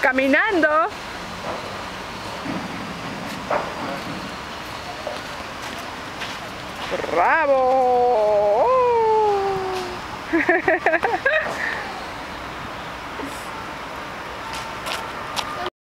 caminando. ¡Bravo!